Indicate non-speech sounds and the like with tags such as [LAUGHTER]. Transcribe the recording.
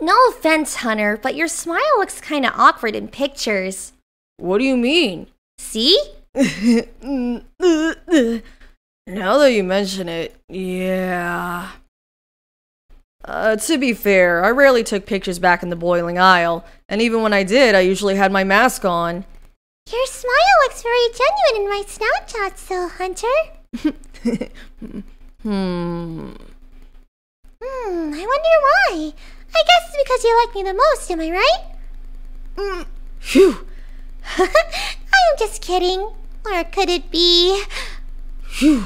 No offense, Hunter, but your smile looks kinda awkward in pictures. What do you mean? See? [LAUGHS] now that you mention it, yeah. Uh, to be fair, I rarely took pictures back in the boiling isle, and even when I did, I usually had my mask on. Your smile looks very genuine in my snapshots, though, Hunter. [LAUGHS] Hmm. Hmm, I wonder why. I guess it's because you like me the most, am I right? Mm. Phew. [LAUGHS] I'm just kidding. Or could it be. Phew.